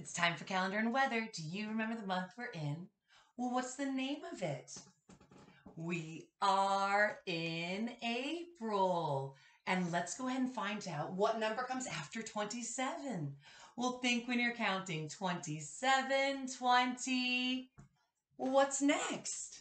It's time for calendar and weather. Do you remember the month we're in? Well, what's the name of it? We are in April. And let's go ahead and find out what number comes after 27. Well, think when you're counting 27, 20. What's next?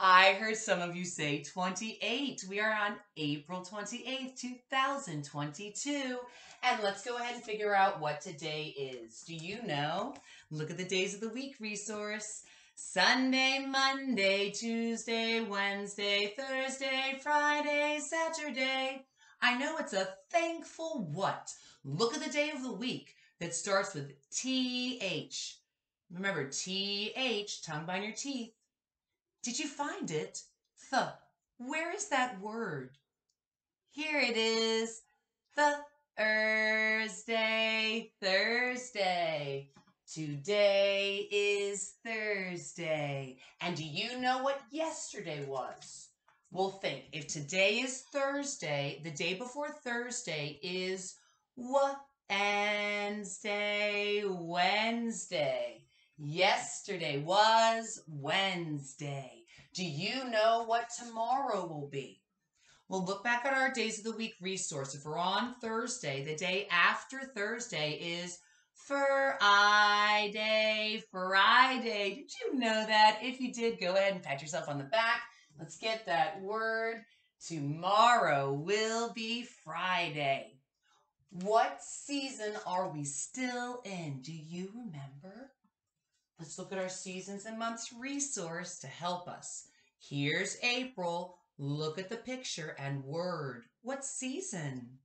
I heard some of you say 28. We are on April 28th, 2022. And let's go ahead and figure out what today is. Do you know? Look at the days of the week resource. Sunday, Monday, Tuesday, Wednesday, Thursday, Friday, Saturday. I know it's a thankful what? Look at the day of the week that starts with TH. Remember, TH, tongue behind your teeth. Did you find it? Th. Where is that word? Here it is. The Thursday, Thursday. Today is Thursday. And do you know what yesterday was? Well, think if today is Thursday, the day before Thursday is Wednesday, Wednesday. Yesterday was Wednesday. Do you know what tomorrow will be? We'll look back at our days of the week resource. If we're on Thursday, the day after Thursday is Friday, Friday. Did you know that? If you did, go ahead and pat yourself on the back. Let's get that word. Tomorrow will be Friday. What season are we still in? Do you remember? Let's look at our seasons and months resource to help us. Here's April. Look at the picture and word. What season?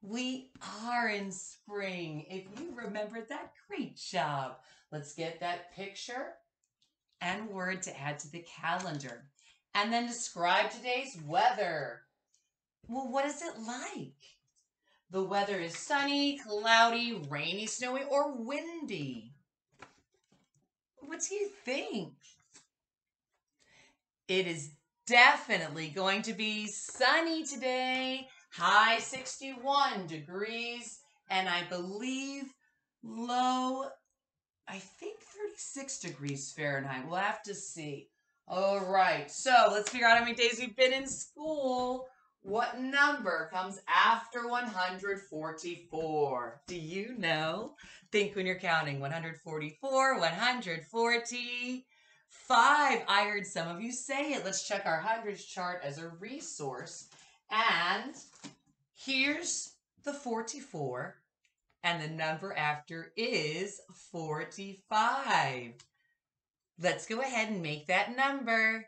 We are in spring. If you remembered that, great job. Let's get that picture and word to add to the calendar. And then describe today's weather. Well, what is it like? The weather is sunny, cloudy, rainy, snowy, or windy. What do you think? It is definitely going to be sunny today. High 61 degrees. And I believe low, I think 36 degrees Fahrenheit. We'll have to see. All right. So let's figure out how many days we've been in school. What number comes after 144? Do you know? Think when you're counting 144, 145. I heard some of you say it. Let's check our hundreds chart as a resource. And here's the 44. And the number after is 45. Let's go ahead and make that number.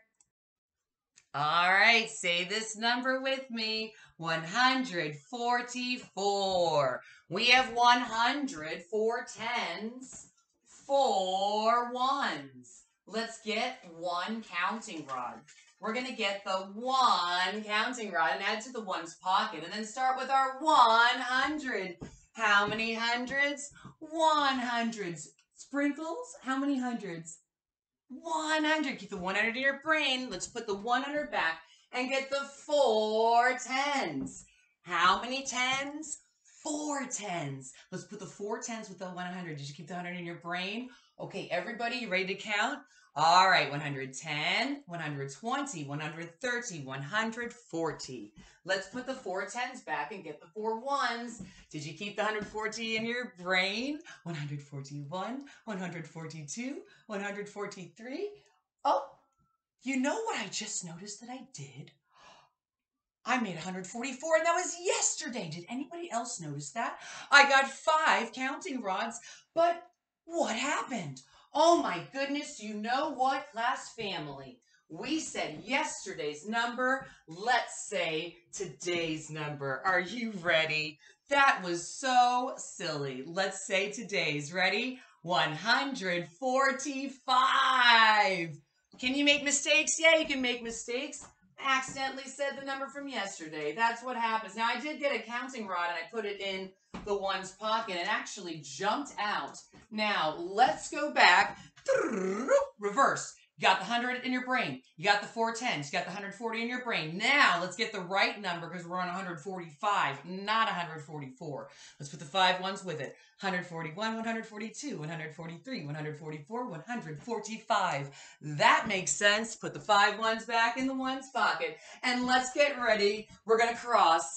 All right, say this number with me. 144. We have 100, four tens, four ones. Let's get one counting rod. We're going to get the one counting rod and add to the ones pocket and then start with our 100. How many hundreds? 100s. Sprinkles? How many hundreds? 100. Keep the 100 in your brain. Let's put the 100 back and get the four tens. How many tens? Four tens. Let's put the four tens with the 100. Did you keep the 100 in your brain? Okay, everybody, you ready to count? All right, 110, 120, 130, 140. Let's put the four tens back and get the four ones. Did you keep the 140 in your brain? 141, 142, 143. Oh, you know what I just noticed that I did? I made 144 and that was yesterday. Did anybody else notice that? I got five counting rods, but what happened? Oh my goodness, you know what, class family? We said yesterday's number. Let's say today's number. Are you ready? That was so silly. Let's say today's. Ready? 145. Can you make mistakes? Yeah, you can make mistakes. Accidentally said the number from yesterday. That's what happens. Now, I did get a counting rod and I put it in the one's pocket and actually jumped out. Now, let's go back. Reverse. You got the 100 in your brain. You got the 410s. You got the 140 in your brain. Now let's get the right number because we're on 145, not 144. Let's put the five ones with it. 141, 142, 143, 144, 145. That makes sense. Put the five ones back in the ones pocket. And let's get ready. We're going to cross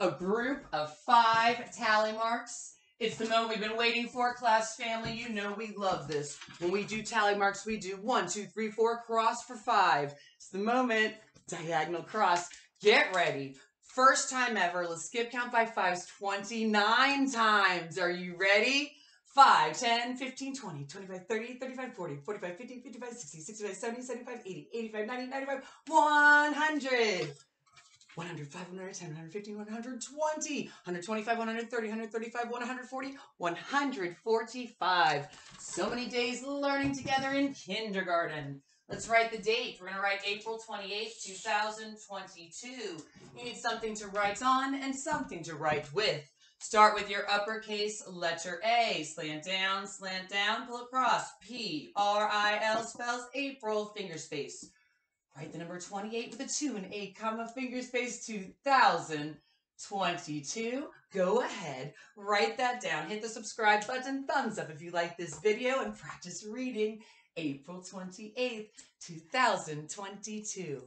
a group of five tally marks it's the moment we've been waiting for, class family. You know we love this. When we do tally marks, we do one, two, three, four, cross for five. It's the moment, diagonal cross. Get ready. First time ever, let's skip count by fives 29 times. Are you ready? 5, 10, 15, 20, 25, 30, 35, 40, 45, 50, 55, 60, 65, 70, 75, 80, 85, 90, 95, 100. 100, 500, 150, 120, 125, 130, 135, 140, 145. So many days learning together in kindergarten. Let's write the date. We're going to write April 28th, 2022. You need something to write on and something to write with. Start with your uppercase letter A. Slant down, slant down, pull across. P, R, I, L spells April, finger space. Write the number 28 with a 2 and 8 comma finger space 2022. Go ahead, write that down. Hit the subscribe button, thumbs up if you like this video, and practice reading April 28th, 2022.